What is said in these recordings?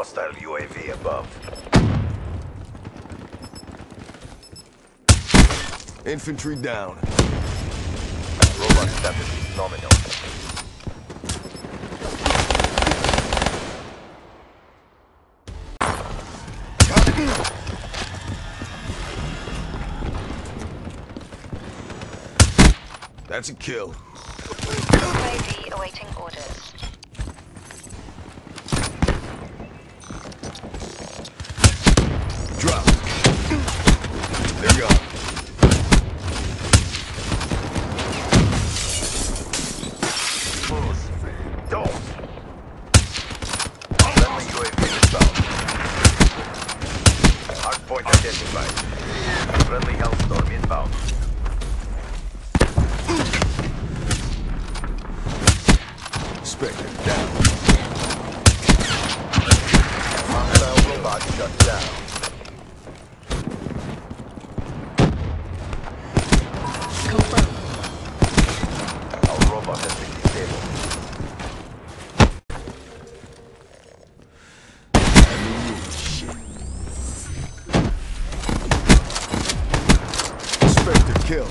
Hostile UAV above. Infantry down. Robot status is nominal. That's a kill. UAV awaiting orders. Hardpoint identified. Friendly Hellstorm inbound. Spectre down. Hostile robot shut down. Our robot has been disabled. Spectre kill.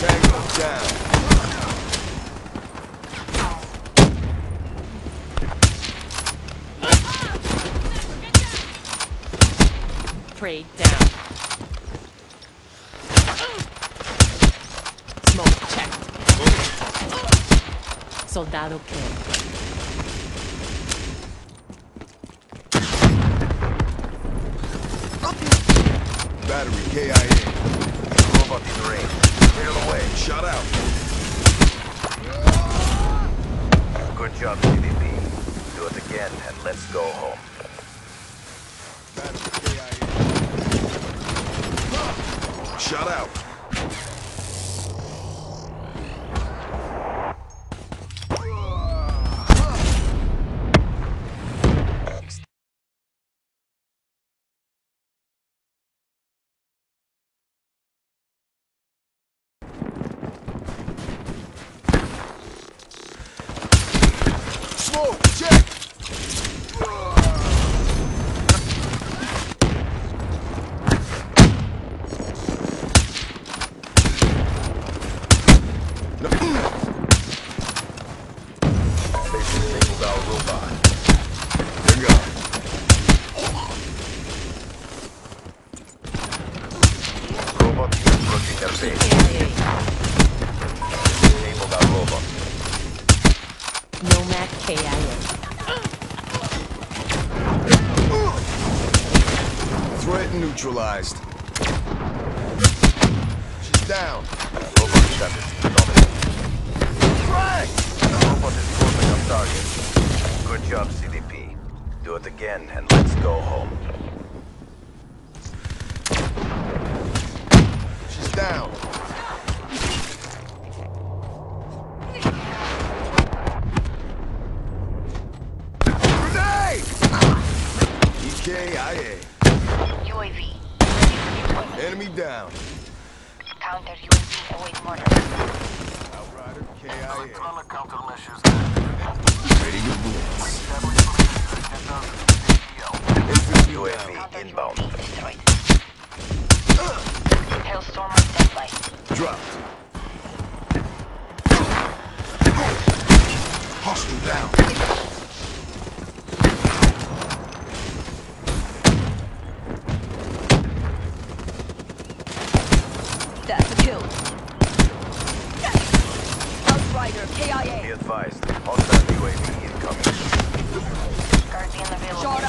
Tango down. Prey down. Smoke checked. Soldado kill. Battery KIA. Robot in range. Clear the way. Shot out. Good job, CVP. Do it again and let's go home. Battery KIA. Shot out. Robot. Nomad KIA. Threat neutralized. She's down. Robot status is nominal. Frag! Robot is closing up target. Good job, CDP. Do it again and let's go home. She's down. Grenade! EKIA. UAV. ready for deployment. Enemy down. Counter UAV awaiting orders. Outrider KIA. countermeasures. Ready to blitz. UAV Infantry Counter inbound. UAV destroyed. Hellstorm on standby. Dropped. Hostile down. That's a kill. Outrider Be advised. Hostile UAV incoming. Guardian available.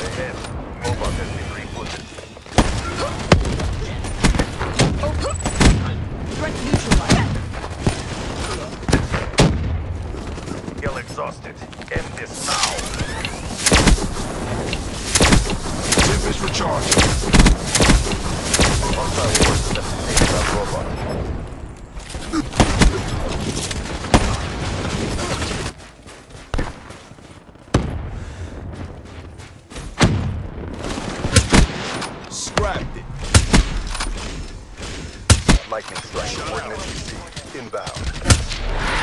Ahead. Robot has been rebooted. Threat neutralized. Kill exhausted. End this now. Tempest recharging. Scrapped it. Lightning strike. Coordinates received. Inbound.